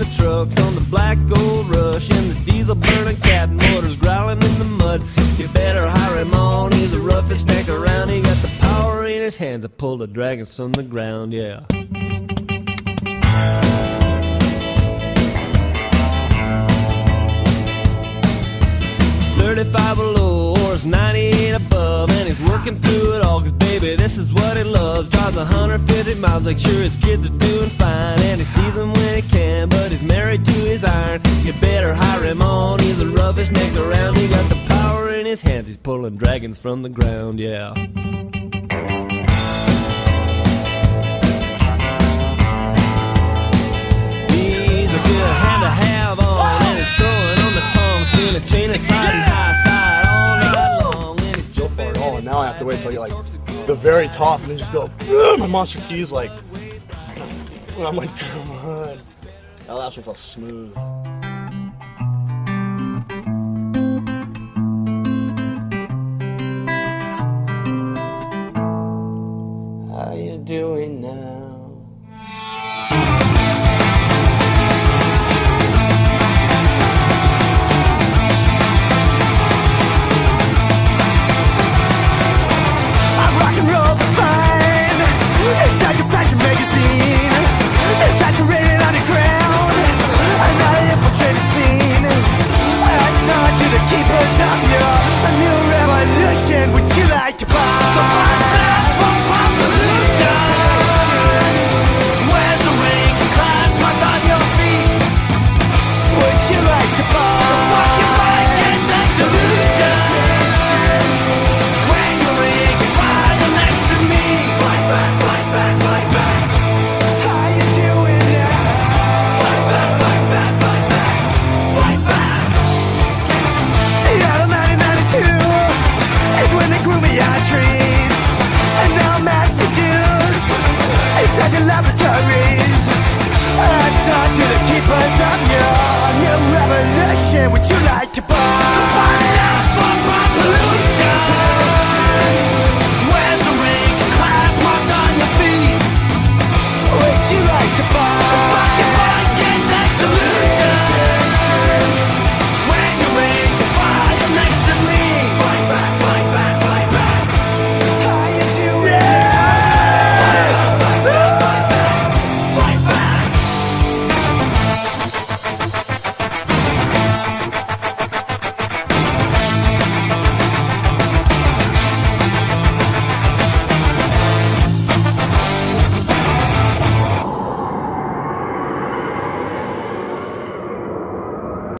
the trucks on the black gold rush and the diesel burning cat motors growling in the mud. You better hire him on, he's the roughest neck around. He got the power in his hand to pull the dragons from the ground, yeah. 35 below or it's ninety ninety-eight above, and he's working through it all. Cause baby, this is what he loves. Drives 150 miles, like sure his kids are doing fine, and he sees them when he can. But he's married to his iron. You better hire him on. He's the roughest neck around. He got the power in his hands. He's pulling dragons from the ground, yeah. To wait till you like the very top, and then just go. My monster T is like, and I'm like, come on. That last one felt smooth. How you doing now? Of a new revolution. Would you like to laboratories I talk to the keepers of your new revolution. Would you like to